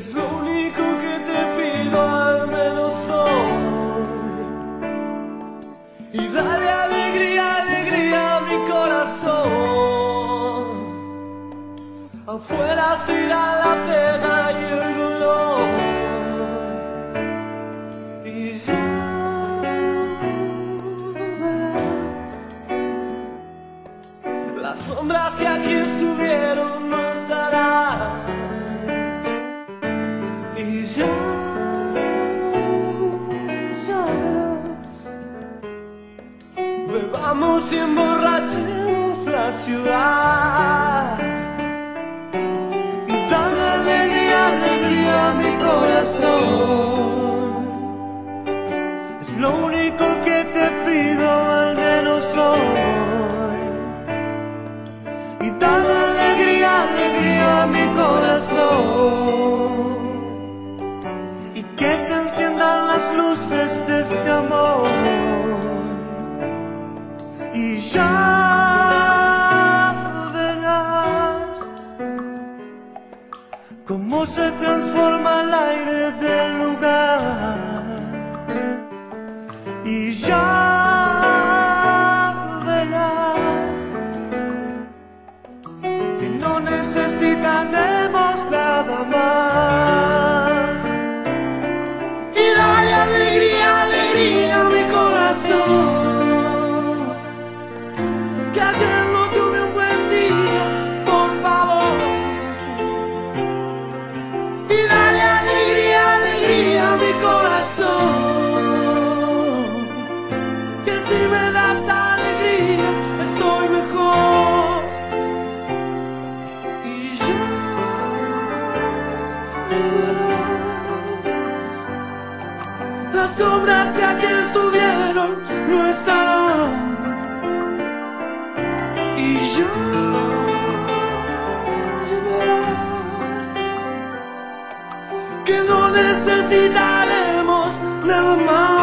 Es lo único que te pido al menos hoy. Y dale alegría, alegría a mi corazón. Afuera se irá la pena y el dolor. Y ya verás. Las sombras que aquí Bebamos y emborrachemos la ciudad. Y dale alegría, alegría a mi corazón. Es lo único que te pido al menos hoy. Y dale alegría, alegría a mi corazón. Y que se enciendan las luces de este amor. Y ya verás cómo se transforma el aire del lugar. Y ya verás que no necesitaremos nada más. Las sombras que aquí estuvieron no estarán. Y yo verás que no necesitaremos nada más.